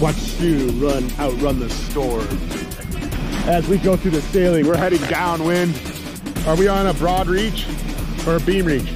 Watch you run outrun the storm. As we go through the sailing, we're heading downwind. Are we on a broad reach or a beam reach?